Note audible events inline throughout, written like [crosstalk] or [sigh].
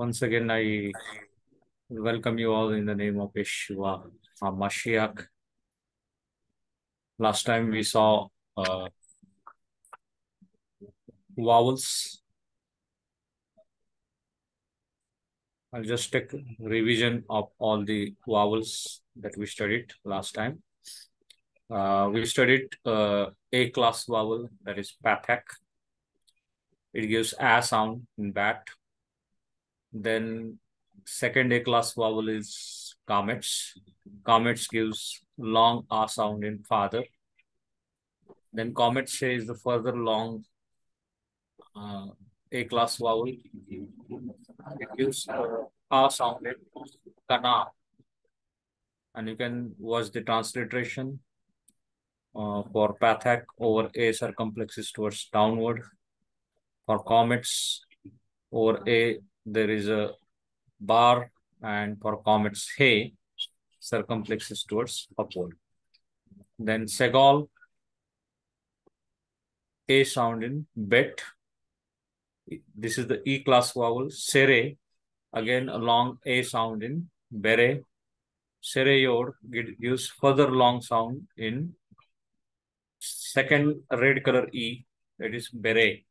once again, I welcome you all in the name of Yeshua HaMashiach. Last time we saw uh, vowels. I'll just take revision of all the vowels that we studied last time. Uh, we studied uh, A class vowel, that is Pathak. It gives A sound in bat. Then second A class vowel is comets. Comets gives long A sound in father. Then comets is the further long uh, A class vowel. It gives uh, A sound in kana. And you can watch the transliteration uh, for Pathak over A circumflexes towards downward. For comets over A, there is a bar and for comets Hey, circumflexes towards upward. Then Segal, A sound in bet. This is the E class vowel. Sere, again a long A sound in bere. Sereyor gives further long sound in second red color E, that is bere.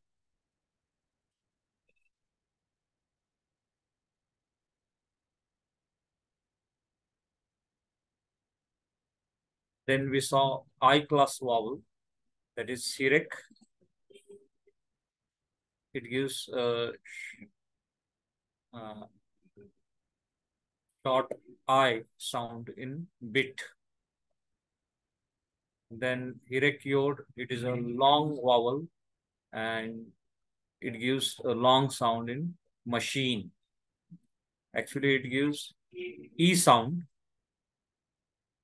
Then we saw I class vowel, that is Hirek. It gives uh, uh, short I sound in bit. Then Hirekyod, it is a long vowel and it gives a long sound in machine. Actually, it gives E sound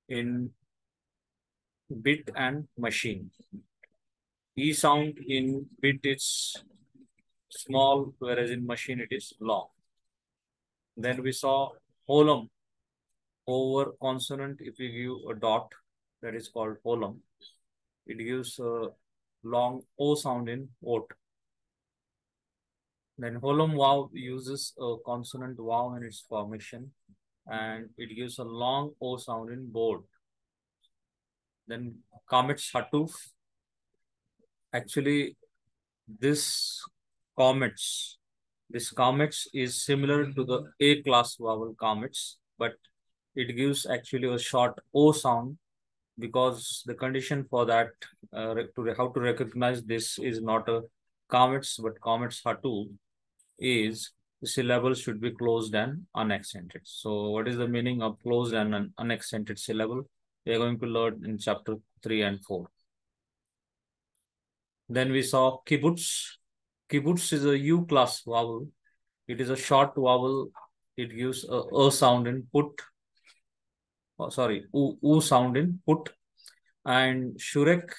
in bit and machine. E sound in bit is small, whereas in machine it is long. Then we saw holum over consonant. If we give a dot, that is called holum. It gives a long O sound in ot. Then holum wow uses a consonant wow in its formation and it gives a long O sound in board. Then comets Hatuf. Actually, this comets, this comets is similar to the A class vowel comets, but it gives actually a short O sound because the condition for that uh, to how to recognize this is not a comets but comets Hatuf is the syllable should be closed and unaccented. So what is the meaning of closed and un unaccented syllable? We are going to learn in chapter 3 and 4. Then we saw kibbutz. Kibbutz is a U class vowel. It is a short vowel. It gives a, a sound in put. Oh, sorry, U, U sound in put. And shurek,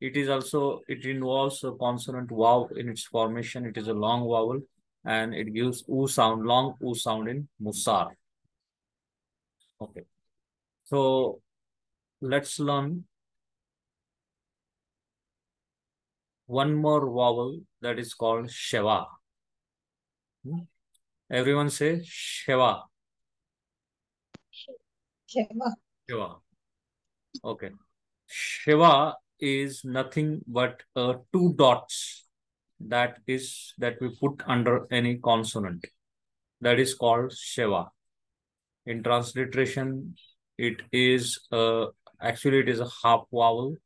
it is also, it involves a consonant vowel in its formation. It is a long vowel and it gives U sound, long U sound in musar. Okay. So let's learn one more vowel that is called Sheva. Hmm? Everyone say Sheva. Sheva. Sheva. Okay. Sheva is nothing but uh, two dots that is that we put under any consonant. That is called Sheva. In transliteration, it is uh, actually it is a half vowel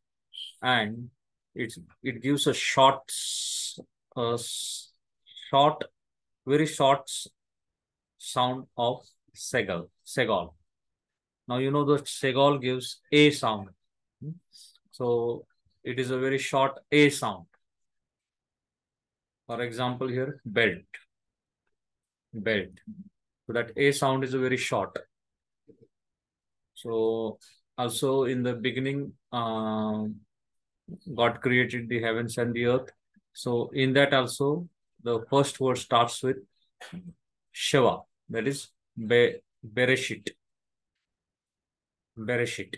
and it's it gives a short a short very short sound of segal segal. Now you know the segal gives a sound. So it is a very short a sound. For example here belt. Belt. So that a sound is a very short. So also in the beginning, uh, God created the heavens and the earth. So in that also, the first word starts with Shiva, that is Be Bereshit. Bereshit.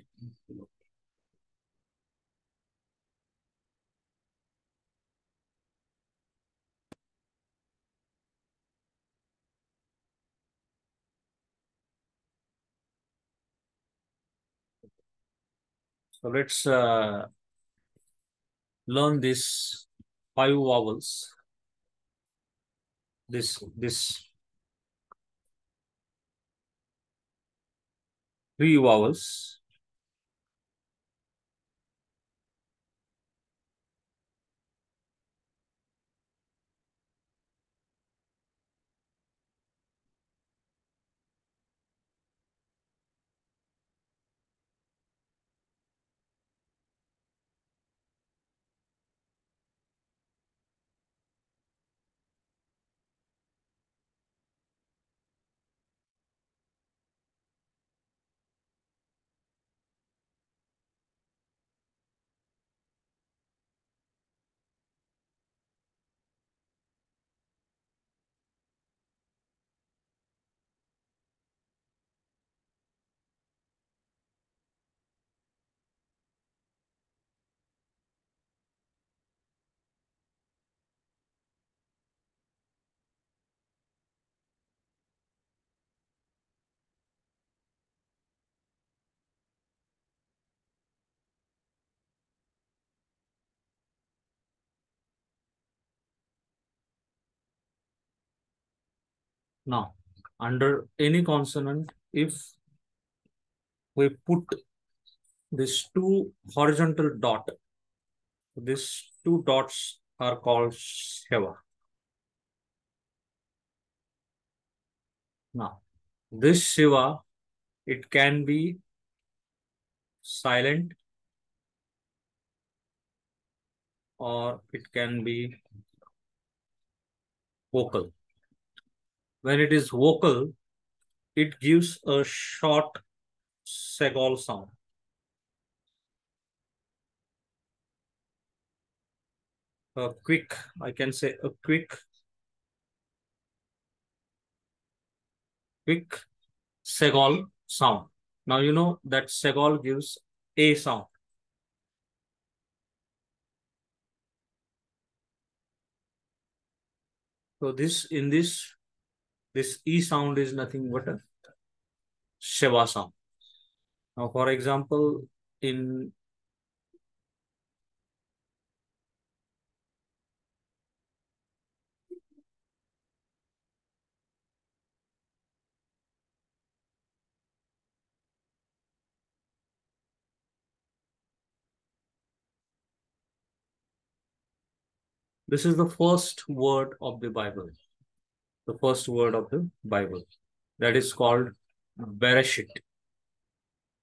So let's uh, learn these five vowels. This this three vowels. Now, under any consonant, if we put these two horizontal dot, these two dots are called Shiva. Now, this Shiva, it can be silent or it can be vocal. When it is vocal, it gives a short segol sound. A quick, I can say a quick, quick segol sound. Now you know that segol gives a sound. So this in this this e sound is nothing but a Shiva sound. Now, for example, in this is the first word of the Bible. The first word of the Bible. That is called Bereshit.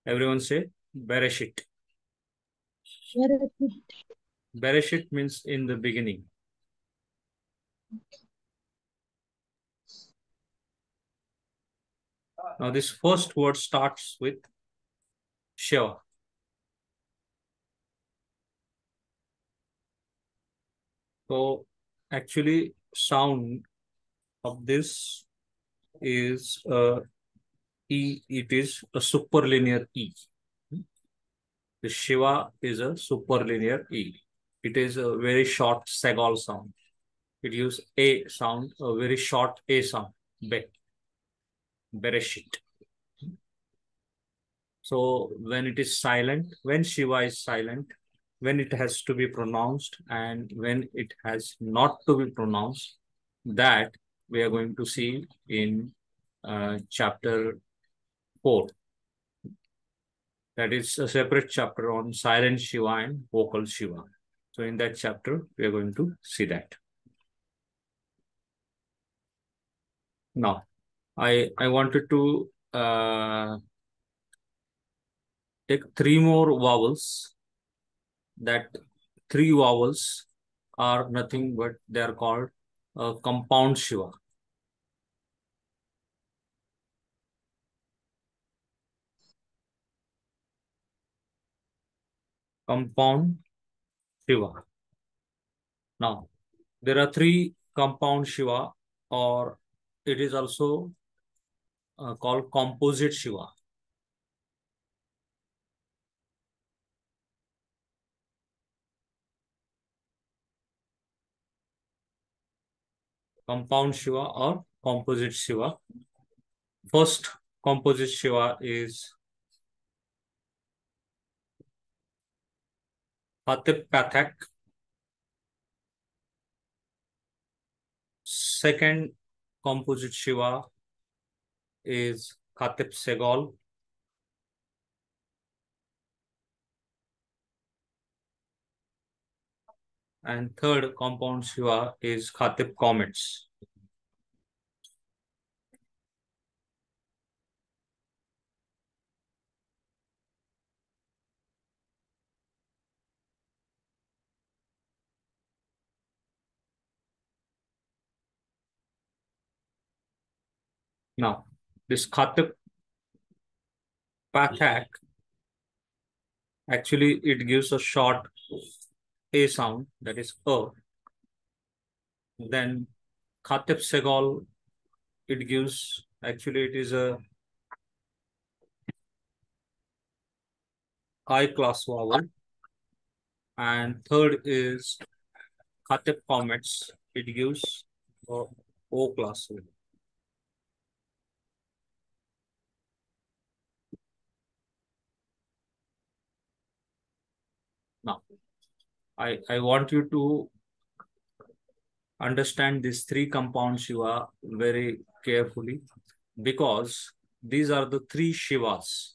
Everyone say Bereshit. Bereshit means in the beginning. Now this first word starts with Shiva. So actually sound of this is uh, E, it is a superlinear E. The Shiva is a superlinear E. It is a very short Segal sound. It gives A sound, a very short A sound. Be. Bereshit. So when it is silent, when Shiva is silent, when it has to be pronounced and when it has not to be pronounced, that we are going to see in uh, chapter 4. That is a separate chapter on silent Shiva and vocal Shiva. So in that chapter, we are going to see that. Now, I, I wanted to uh, take three more vowels. That three vowels are nothing but they are called uh, compound Shiva. Compound Shiva. Now, there are three compound Shiva or it is also uh, called composite Shiva. Compound Shiva or composite Shiva. First composite Shiva is Khatib Pathak. Second composite Shiva is Khatib Segal. And third compound Shiva is Khatib Comets. Now, this Khatib Pathak, actually it gives a short A sound, that is A. Then Khatib Segal, it gives, actually it is a I class vowel. And third is Khatib Comets, it gives O class vowel. Now, I, I want you to understand these three compound Shiva very carefully because these are the three Shivas,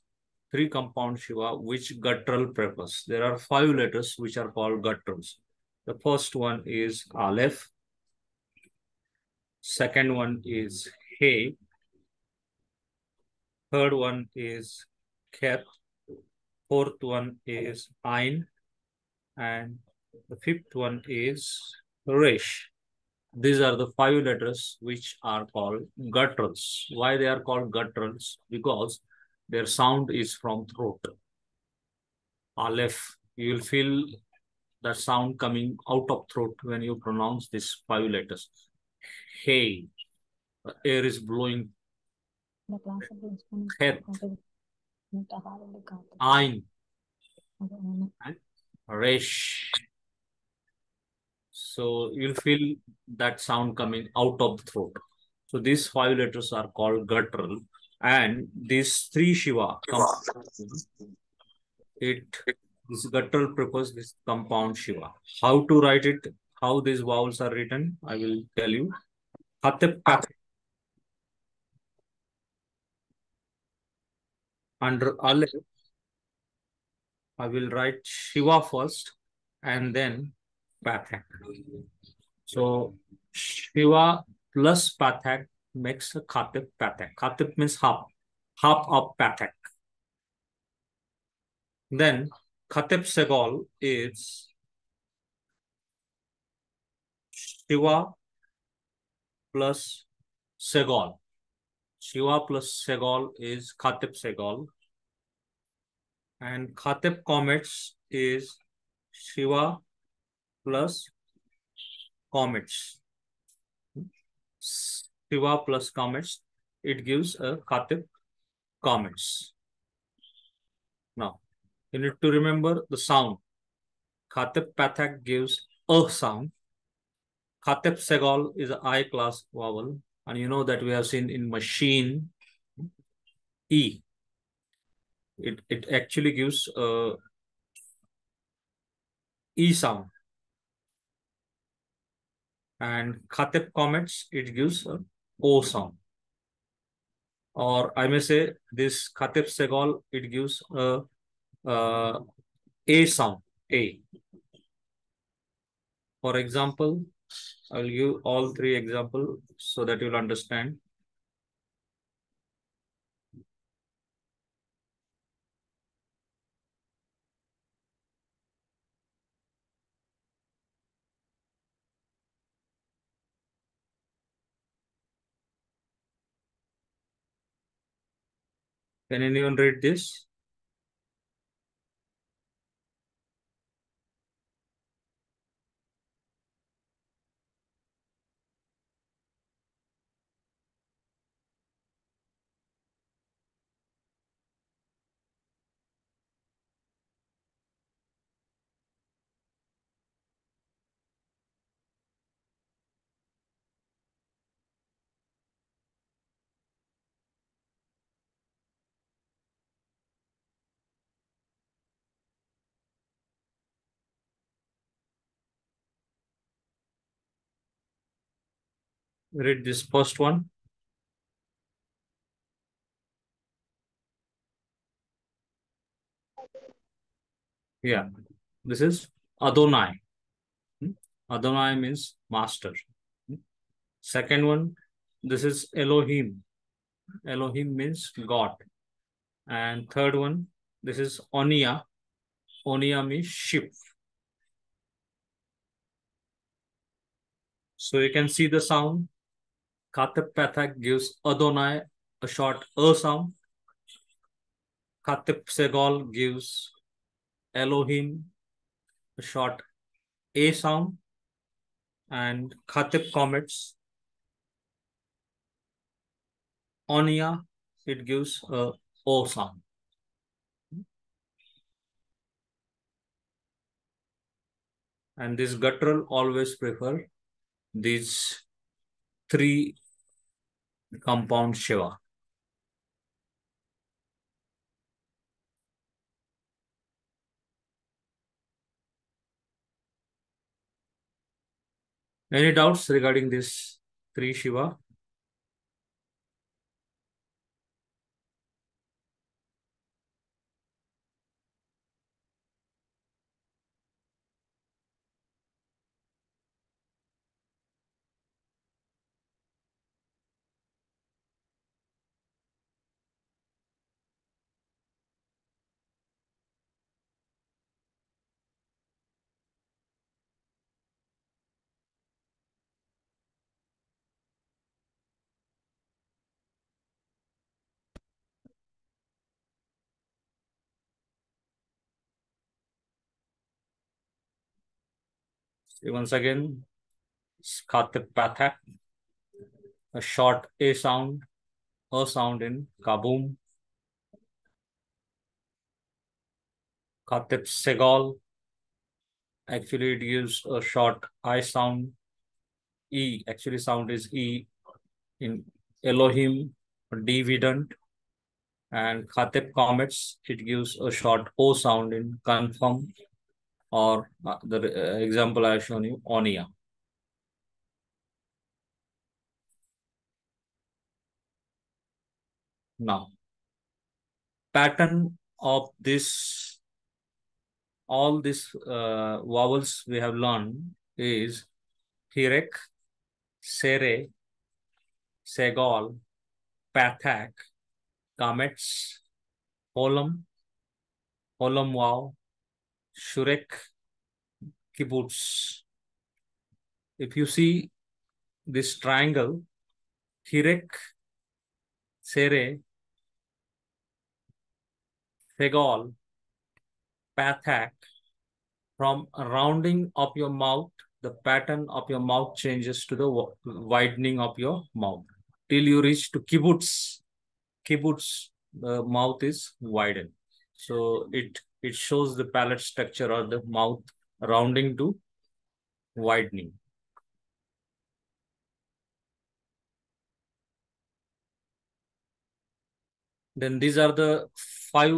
three compound Shiva, which guttural preface. There are five letters which are called gutturals. The first one is Aleph. Second one is He. Third one is Ket. Fourth one is Ein and the fifth one is Resh. These are the five letters which are called gutturals. Why they are called gutturals? Because their sound is from throat. Aleph, you will feel the sound coming out of throat when you pronounce these five letters. Hey, the air is blowing. Het, Ein, and Resh. So you'll feel that sound coming out of the throat. So these five letters are called guttural. And these three Shiva, it this guttural preface this compound Shiva. How to write it, how these vowels are written, I will tell you. Under Aleph, I will write Shiva first and then Pathak. So Shiva plus Pathak makes a Khatib Pathak. Khatib means half, half of Pathak. Then Khatib Segal is Shiva plus Segal. Shiva plus Segal is Khatib Segal. And Khatib comets is Shiva plus comets. Shiva plus comets, it gives a Khatib comets. Now, you need to remember the sound. Khatib Pathak gives a sound. Khatib Segal is an I class vowel. And you know that we have seen in machine E it, it actually gives uh, a E sound. And Khatib comments it gives uh, a O sound. Or I may say this Khatib Segal, it gives uh, a, a A sound, A. For example, I'll give all three example so that you'll understand. Can anyone read this? Read this first one. Yeah, this is Adonai. Hmm? Adonai means master. Hmm? Second one, this is Elohim. Elohim means God. And third one, this is Onia. Onia means ship. So you can see the sound. Pathak gives Adonai a short A sound. Khatib Segal gives Elohim a short A sound. And Khatib comments Onia, it gives a O sound. And this guttural always prefer these three compound Shiva. Any doubts regarding this three Shiva? Once again, Khatib Pathak, a short A sound, A sound in Kaboom. Khatib Segal, actually it gives a short I sound. E, actually sound is E in Elohim, dividend. And Khatib comets, it gives a short O sound in confirm or uh, the uh, example I have shown you, Onia. Now, pattern of this, all these uh, vowels we have learned is Hirek, Sere, Segal, Pathak, Comets, Holum, Holum Wow, Shurek, Kibbutz. If you see this triangle, Hirek, Sere, Segal, Pathak, from rounding of your mouth, the pattern of your mouth changes to the widening of your mouth. Till you reach to kibbutz. Kibbutz, the mouth is widened. So it it shows the palate structure or the mouth rounding to widening. Then these are the five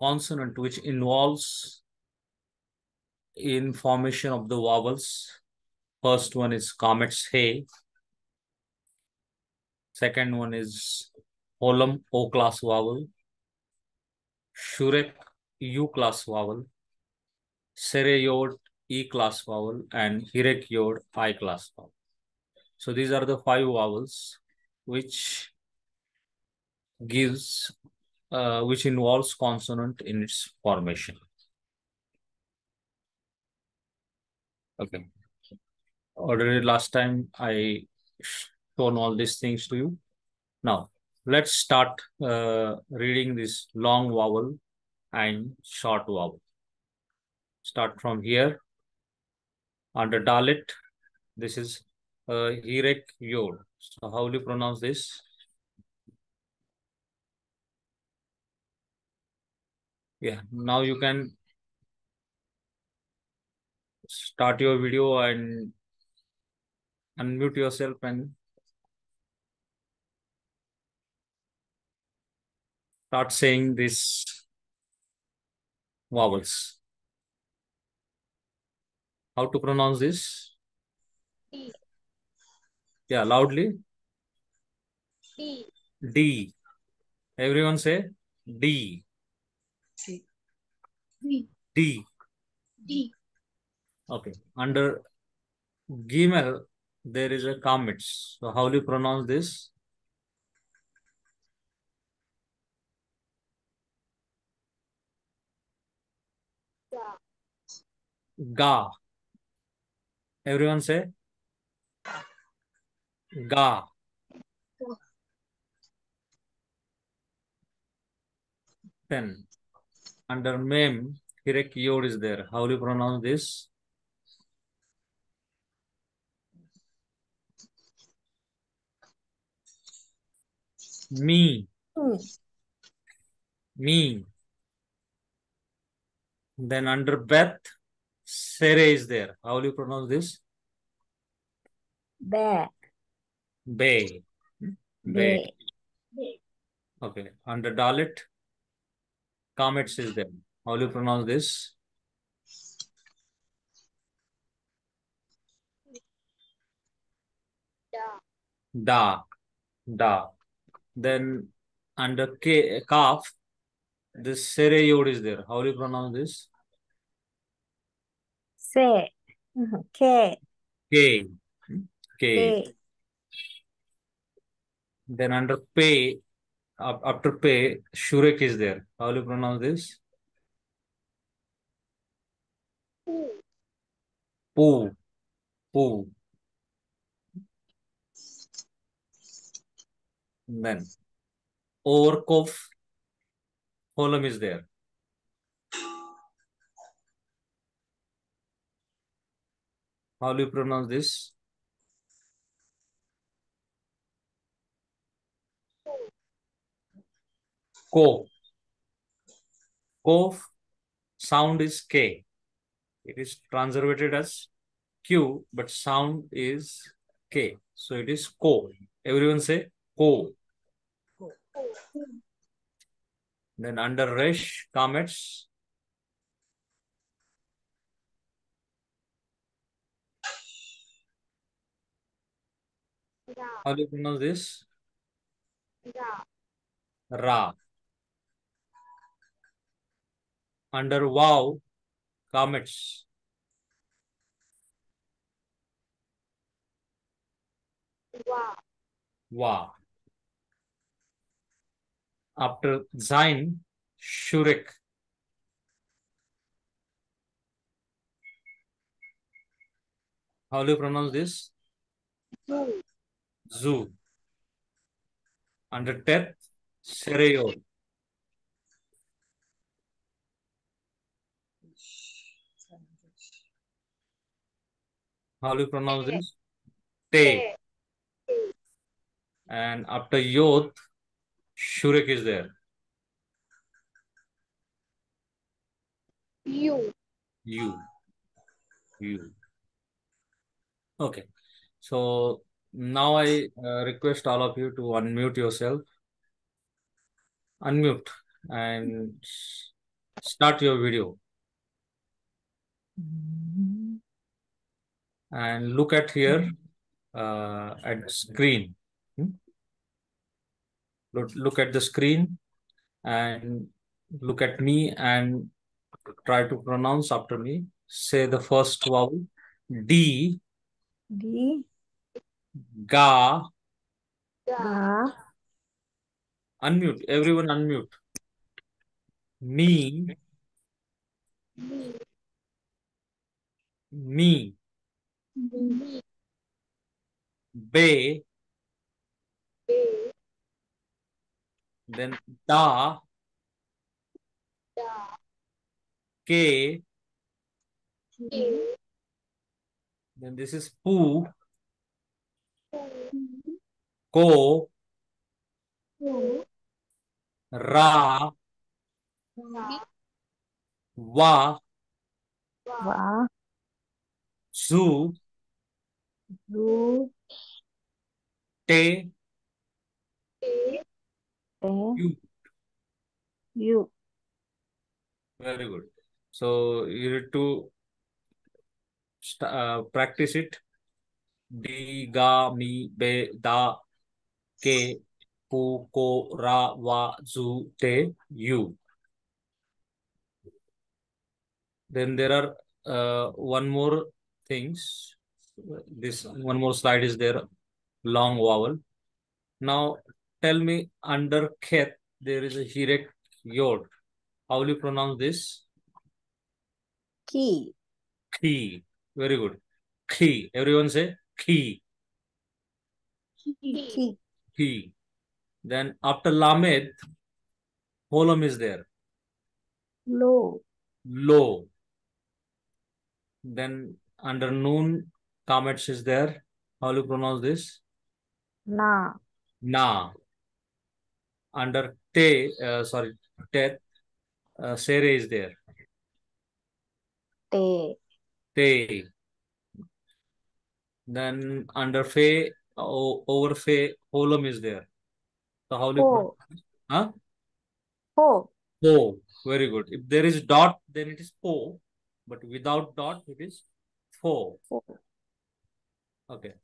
consonant which involves in formation of the vowels. First one is comets hey. Second one is Holum O class vowel. Shurek U class vowel, Sere Yod E class vowel, and Hirek Yod I class vowel. So these are the five vowels which gives, uh, which involves consonant in its formation. Okay. Already last time I shown all these things to you. Now, let's start uh, reading this long vowel and short vowel. Start from here. Under Dalit, this is uh, Hirek Yod. So how will you pronounce this? Yeah, now you can start your video and unmute yourself and start saying these vowels. How to pronounce this? D. Yeah, loudly. D. D. Everyone say D. D. D. D. Okay. Under Gimel, there is a comets. So how do you pronounce this? Ga. Everyone say Ga. Then under Mem, Hirek Yod is there. How do you pronounce this? Me. Me. Then under Beth, Sere is there. How do you pronounce this? Bear. Bay. Bay. Okay. Under Dalit, Comets is there. How do you pronounce this? Da. Da. Da. Then under K, calf, this Sere Yod is there. How do you pronounce this? K. K. K. K. Then under pay, up, after pay, Shurek is there. How do you pronounce this? Poo. Poo. Then Overkov, column is there. How do you pronounce this? Ko. Ko sound is K. It is transliterated as Q, but sound is K. So it is Ko. Everyone say Ko. Then under Resh, comets. Ra. How do you pronounce this? Ra. Ra. Under Wow, comets. Wa. Wa. After Zain, Shurek. How do you pronounce this? Zoo. Under Tet, Sereo. How do you pronounce this? Te. And after Yod, Shurek is there. You. You. You. Okay. So now I uh, request all of you to unmute yourself. Unmute and start your video and look at here uh, at screen. Hmm? Look, look at the screen and look at me and try to pronounce after me. Say the first vowel. D, D. ga, Ga. unmute. Everyone unmute. Me, Me. me, Mi. be, Be. then da, Da. ke, Ke. then this is pu, Pu. ko, Pu. ra, Ra. wa, Wa. Wa, zu, Zu, te, Te. Te, yu. Yu. Very good. So you need to st uh, practice it D, Ga, Mi, Be, Da, Ke, Ku, Ko, Ra, Wa, Zu, Te, You. Then there are uh, one more things. This one more slide is there, long vowel. Now tell me under Khet, there is a Hirek Yod. How will you pronounce this? Key. Khi. Very good. Khi. Everyone say Khi. Key. Khi. Then after Lamed, Holom is there. Low. Lo. Then under Noon, Kamets is there. How do you pronounce this? Na. Na. Under Te, uh, sorry, Tet, uh, Sere is there. Te. Te. Then under Fe, over Fe, Holom is there. So how do you? Huh? Ho. Po. Very good. If there is dot, then it is po. But without dot, it is fo. Ho. Okay.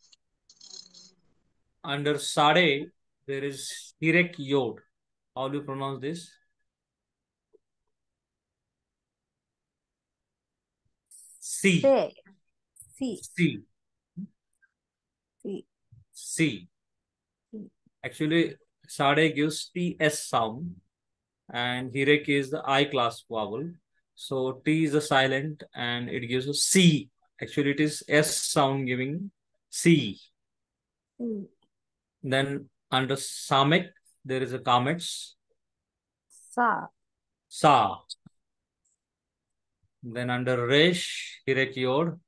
Under Sade, there is Hirek Yod. How do you pronounce this? C. Si. C. C. Actually, Sade gives TS sound and Hirek is the I class vowel. So T is a silent and it gives a C. Actually, it is S sound giving C. Si. Then under Samek, there is a Kamets, Sa. Sa. Then under Resh, Hirek Yod,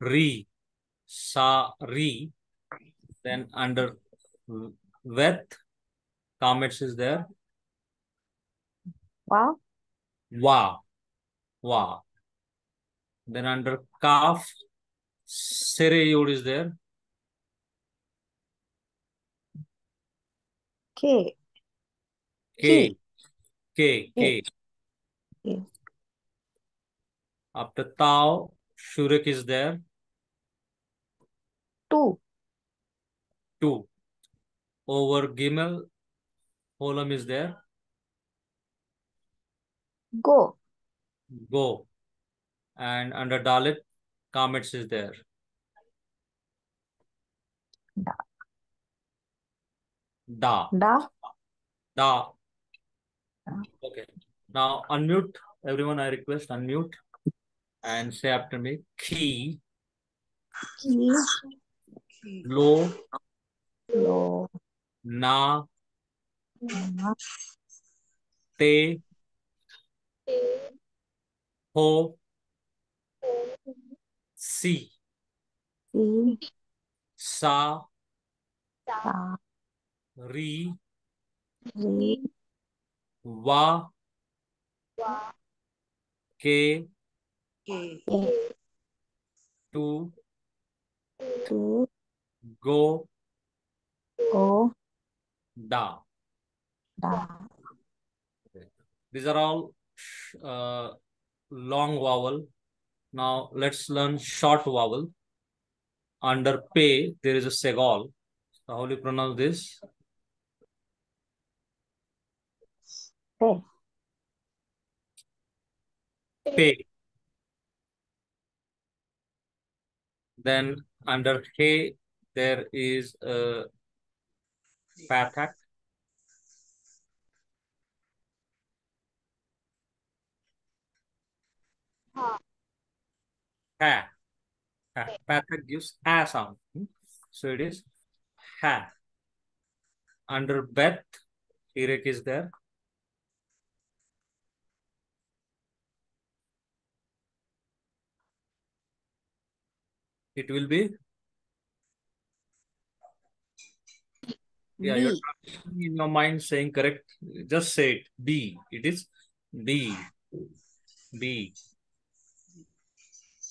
Ri. Ri, Sa, Ri. Then under Vet, Kamets is there, Wa. Wa, Wa. Then under Kaf, Sere Yod is there. K, K, K. K. K. After Tau, Shurek is there, Tu. two. Over Gimel, Holem is there, Go. Go. And under Dalit, Kamets is there. Da. Da. Da. Da. Okay. Now unmute. Everyone, I request unmute and say after me. Key. Ki. Lo, Lo. Na, Na. Te, Ho, Si, Si. Sa, Sa. Ri, Ri. Go, Go. Da. Da. These are all uh, long vowel. Now let's learn short vowel. Under pay, there is a segal. So how do you pronounce this? Pe. Pay. Then under he, there is a pathak. Ha. Ha. ha. Pathak gives a sound. Hmm? So it is ha. Under Beth, Hirek is there. It will be yeah, you're in your mind saying correct. Just say it. B. It is B. B.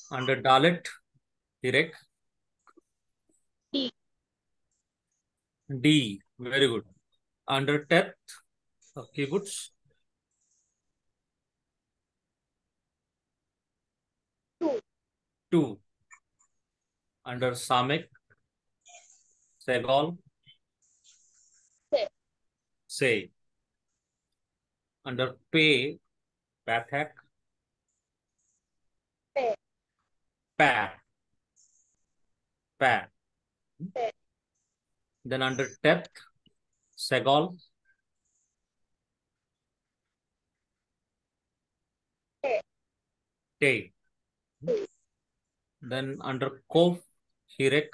Under Dalit, Hirek. D. D. Very good. Under Tet, uh, kibbutz. Tu. two. Under Samek, Segal. Say. Under pay, Pathak, Pay. pa, pa. Pay. Then under depth, Segal, Tay. Then under Kov, Hirek,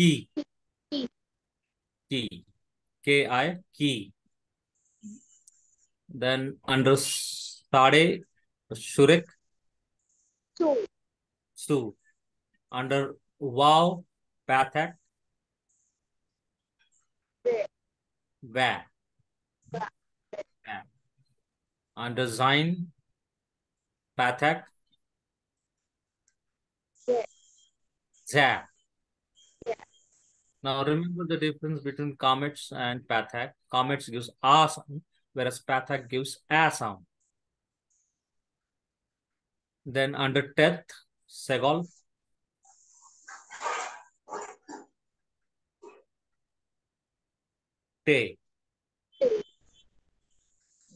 Ki, Ki. Ki, K-I, Ki. Then under Sade, Shurek, Su. Su. Under Wow, Pathak, Ve. Va. Va. Va. Under Zain, Pathak, Ze. Now remember the difference between comets and pathak. Comets gives a sound, whereas pathak gives a sound. Then under teth, segol. Te.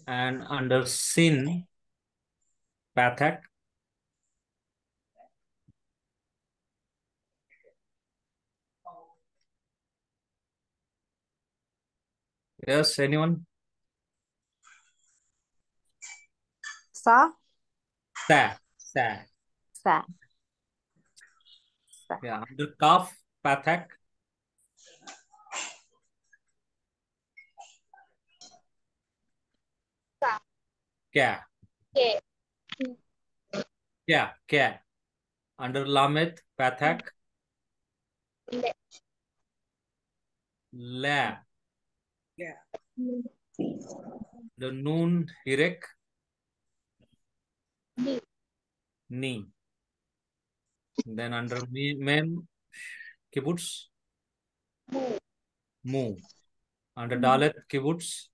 And under sin, pathak. Yes, anyone? Sa. Sa. Sa. Sa. Yeah, under calf, pathak. Sa. Kya. Ke. Kya. Kya. Under lamet, pathak. Le. Le. The noon, hirek. Ni. Ni. Then under me, mem, kibbutz, Mu. mu. Under dalet, kibbutz,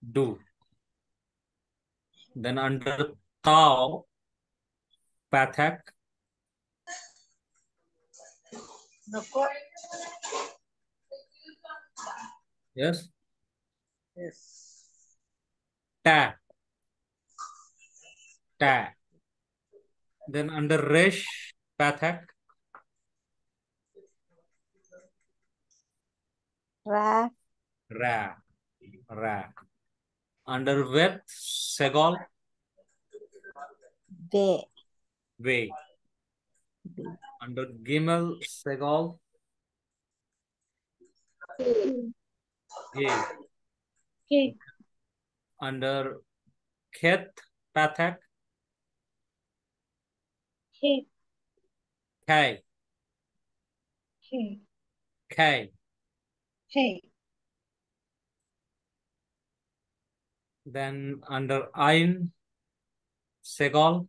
do. Then under tau, pathak, yes, Yes. ta, ta. Then under resh, pathak, Ra. ra, ra. Under vet, segol, Ve. way. Under gimel, segol, Ke. Gay. Under khet, pathak, kai, Ke. kai. Ke. Then under ain, segol,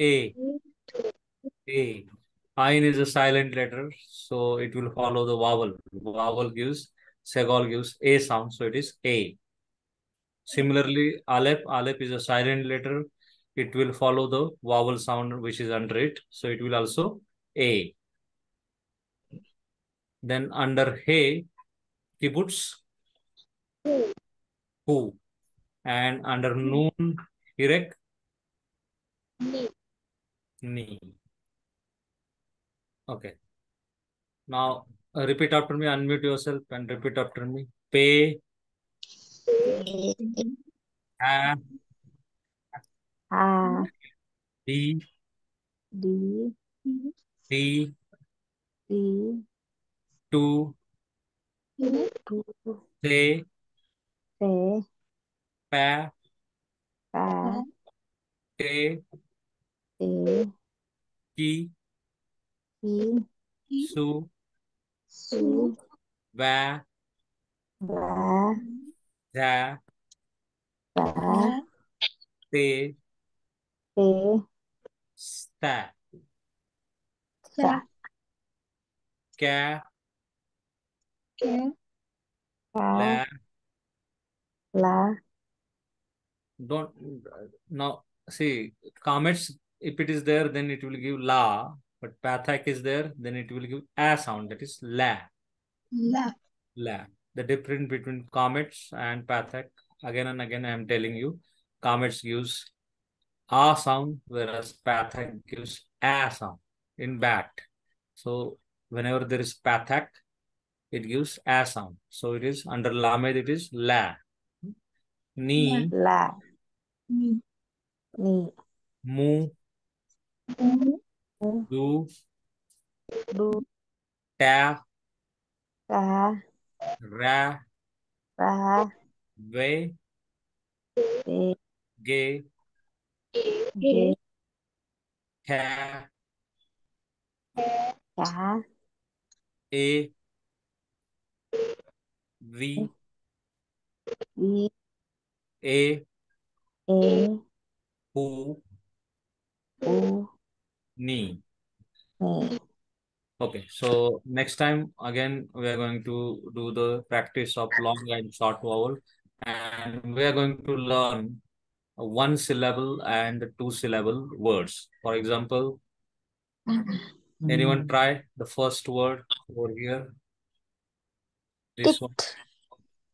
a, a. Ain is a silent letter, so it will follow the vowel. Vowel gives, segol gives a sound, so it is a. Similarly, aleph, aleph is a silent letter. It will follow the vowel sound which is under it, so it will also a. Then under he, kibbutz, who. And under noon, hirek, Ni. ni. Okay. Now uh, repeat after me, unmute yourself and repeat after me. Pay, ha, Ha. di, Di. di, Di. to, se, Se. pa, Pa. te, Te. ki, Su, Su. va, Va. za, Va. te, Te. sta. Sa. Ka, Ka. Ka. La. La. Don't now see comets. If it is there, then it will give la. But pathak is there, then it will give a sound. That is la. La. La. The difference between comets and pathak. Again and again, I am telling you, comets gives a sound, whereas pathak gives a sound in bat. So whenever there is pathak, it gives a sound. So it is under lamed, it is la. Ni, La. Ni. Ni. mu, Mu. Du, Du. ta, Ta. ra, Ra. ve, Ve. ge, Ge. ka, Ka. e, vi, Vi. e, E. hu, U. ni. Ni. Okay, so next time again we are going to do the practice of long and short vowel, and we are going to learn one syllable and two syllable words. For example, anyone try the first word over here? This one,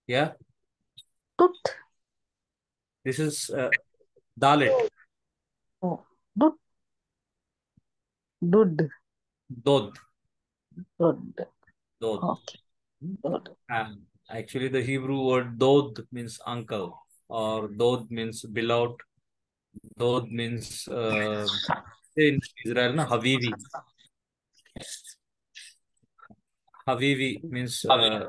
yeah. Tut. This is uh, Dalit, Oh. Dud. Dud. Dod, Dud. Dod. Okay. And actually, the Hebrew word Dod means uncle, or Dod means beloved. Dod means uh, in Israel, na Havivi. Havivi means uh,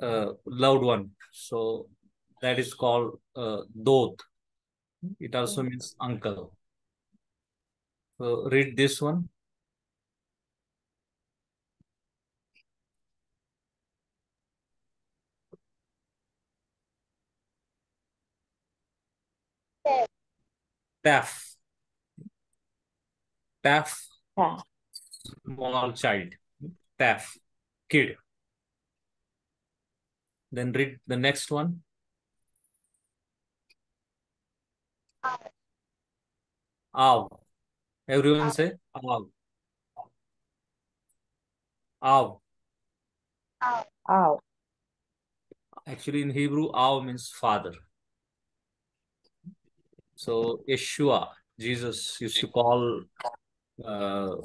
uh, loved one. So that is called uh, Dod. It also means uncle. So read this one. Taff. Taff, Ta. small child. Taff, kid. Then read the next one. Aw. Everyone say aw. Aw. Ow. Actually, in Hebrew, aw means father. So Yeshua, Jesus used to call uh,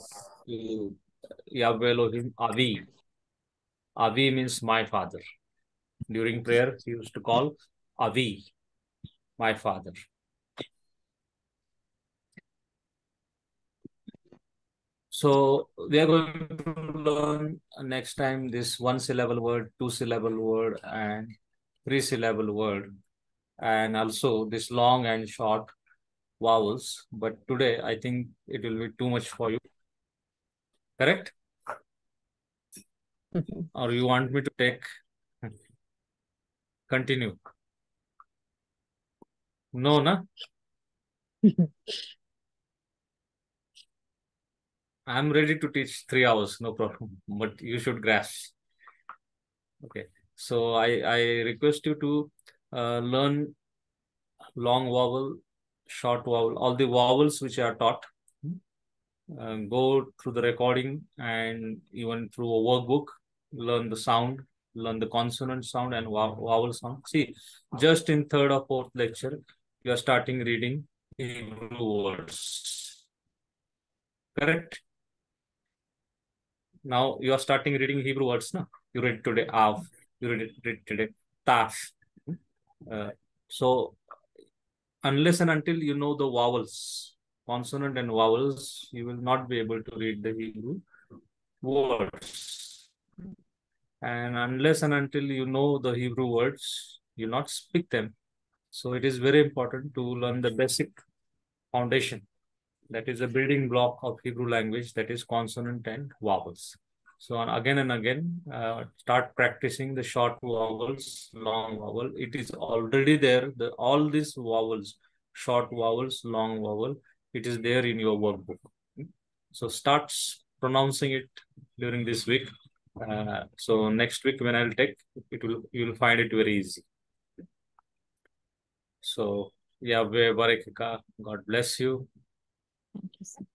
Yahweh Elohim Avi. Avi means my father. During prayer, he used to call Avi, my father. So we are going to learn next time this one syllable word, two syllable word, and three syllable word, and also this long and short vowels. But today, I think it will be too much for you. Correct? [laughs] Or you want me to take? [laughs] Continue. No, na? [laughs] I'm ready to teach three hours, no problem. [laughs] But you should grasp. Okay. So I, I request you to uh, learn long vowel, short vowel, all the vowels which are taught. Uh, go through the recording and even through a workbook, learn the sound, learn the consonant sound and vowel sound. See, just in third or fourth lecture, you are starting reading Hebrew words. Correct? Now you are starting reading Hebrew words, no? You read today Av, you read, read today Taf. Uh, so unless and until you know the vowels, consonant and vowels, you will not be able to read the Hebrew words. And unless and until you know the Hebrew words, you not speak them. So it is very important to learn the basic foundation. That is a building block of Hebrew language, that is consonant and vowels. So on again and again, uh, start practicing the short vowels, long vowel. It is already there. The all these vowels, short vowels, long vowel, it is there in your workbook. So start pronouncing it during this week. Uh, so next week when I'll take it will you'll find it very easy. So Yahweh Barakah, God bless you. Interesting.